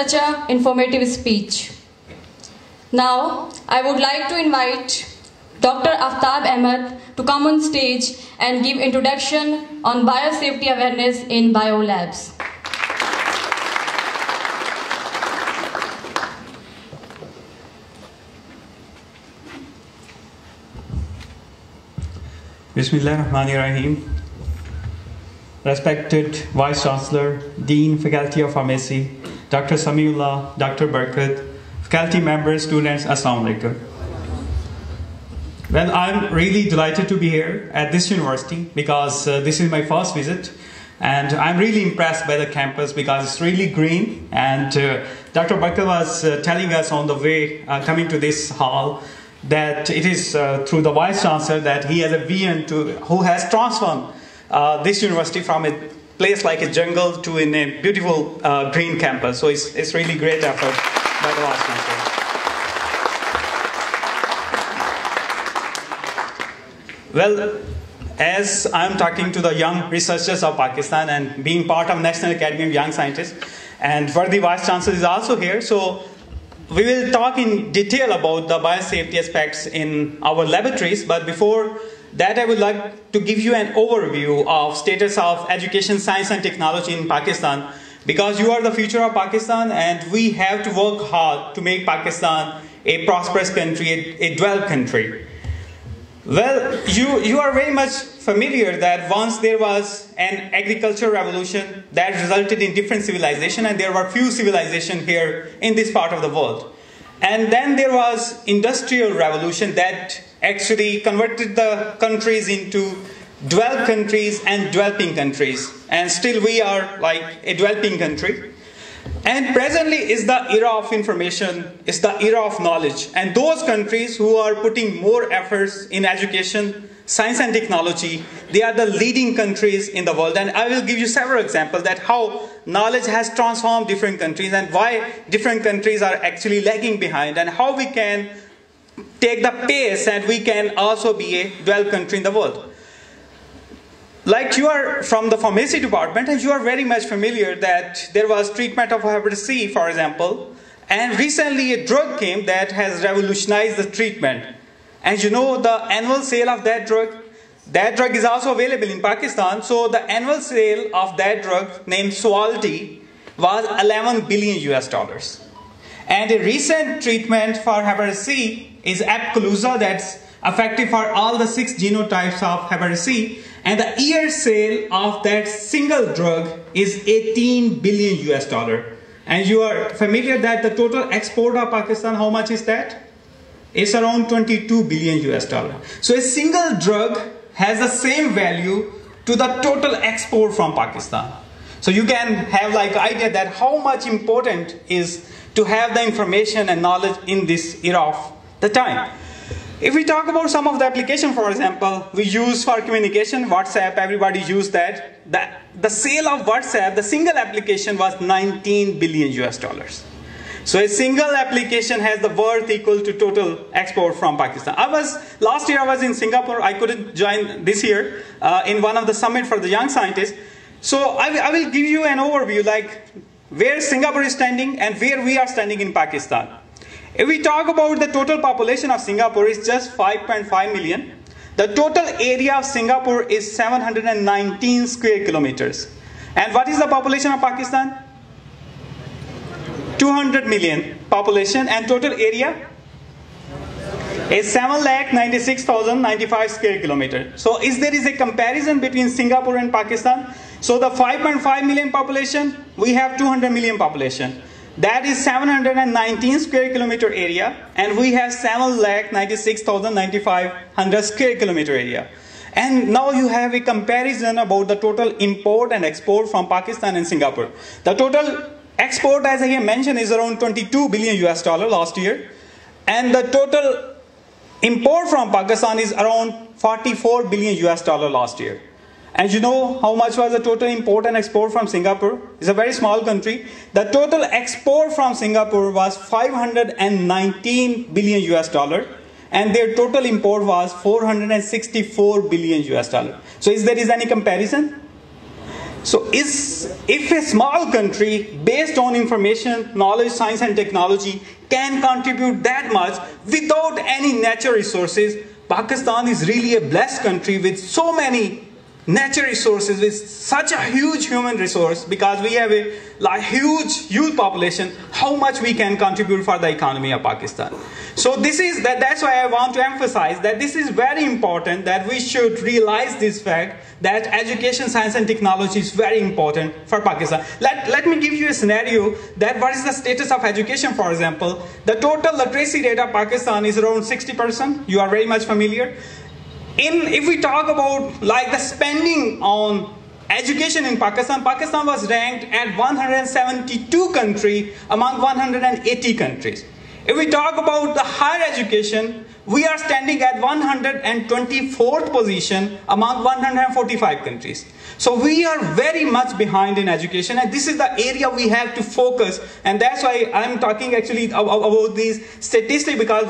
such a informative speech. Now, I would like to invite Dr. Aftab Ahmad to come on stage and give introduction on biosafety awareness in biolabs. Bismillahirrahmanirrahim. Respected Vice Chancellor, Dean, Faculty of Pharmacy, Dr. Samiullah, Dr. Barkat, faculty members, students, Assalamu alaikum. Well, I'm really delighted to be here at this university because uh, this is my first visit and I'm really impressed by the campus because it's really green and uh, Dr. Barkat was uh, telling us on the way uh, coming to this hall that it is uh, through the vice chancellor that he has a vision to who has transformed uh, this university from a place like a jungle to in a beautiful uh, green campus. So it's, it's really great effort by the vice chancellor. Well, as I'm talking to the young researchers of Pakistan and being part of National Academy of Young Scientists, and Vardi Vice Chancellor is also here, so we will talk in detail about the biosafety aspects in our laboratories, but before that I would like to give you an overview of status of education, science and technology in Pakistan because you are the future of Pakistan and we have to work hard to make Pakistan a prosperous country, a, a developed country. Well, you, you are very much familiar that once there was an agricultural revolution that resulted in different civilization and there were few civilization here in this part of the world. And then there was industrial revolution that actually converted the countries into developed countries and developing countries. And still we are like a developing country. And presently is the era of information, is the era of knowledge. And those countries who are putting more efforts in education, science and technology, they are the leading countries in the world. And I will give you several examples that how knowledge has transformed different countries and why different countries are actually lagging behind and how we can take the pace and we can also be a developed country in the world. Like you are from the pharmacy department and you are very much familiar that there was treatment of hepatitis C, for example, and recently a drug came that has revolutionized the treatment. And you know the annual sale of that drug, that drug is also available in Pakistan. So the annual sale of that drug named Sovaldi was 11 billion US dollars. And a recent treatment for hepatitis C is Epclusa that's effective for all the six genotypes of hepatitis C and the year sale of that single drug is 18 billion US dollar. And you are familiar that the total export of Pakistan, how much is that? It's around 22 billion US dollar. So a single drug has the same value to the total export from Pakistan. So you can have like idea that how much important is to have the information and knowledge in this era of the time. If we talk about some of the application, for example, we use for communication, WhatsApp, everybody use that. The, the sale of WhatsApp, the single application was 19 billion US dollars. So a single application has the worth equal to total export from Pakistan. I was, last year I was in Singapore, I couldn't join this year uh, in one of the summit for the young scientists. So I, I will give you an overview like where Singapore is standing and where we are standing in Pakistan. If we talk about the total population of Singapore is just 5.5 million. The total area of Singapore is 719 square kilometers. And what is the population of Pakistan? 200 million population and total area is 7,96,095 square kilometer. So is there is a comparison between Singapore and Pakistan? So the 5.5 million population, we have 200 million population. That is 719 square kilometer area, and we have 7,96,950 square kilometer area. And now you have a comparison about the total import and export from Pakistan and Singapore. The total export, as I mentioned, is around 22 billion US dollar last year, and the total import from Pakistan is around 44 billion US dollar last year. And you know how much was the total import and export from Singapore? It's a very small country. The total export from Singapore was 519 billion US dollar and their total import was 464 billion US dollar. So is there is any comparison? So, is if a small country based on information, knowledge, science, and technology can contribute that much without any natural resources, Pakistan is really a blessed country with so many natural resources with such a huge human resource because we have a like, huge youth population how much we can contribute for the economy of pakistan. So this is that that's why i want to emphasize that this is very important that we should realize this fact that education science and technology is very important for pakistan. Let, let me give you a scenario that what is the status of education for example. The total literacy rate of pakistan is around 60% you are very much familiar in if we talk about like the spending on education in Pakistan, Pakistan was ranked at 172 country among 180 countries. If we talk about the higher education, we are standing at 124th position among 145 countries. So we are very much behind in education and this is the area we have to focus and that's why I'm talking actually about these statistics because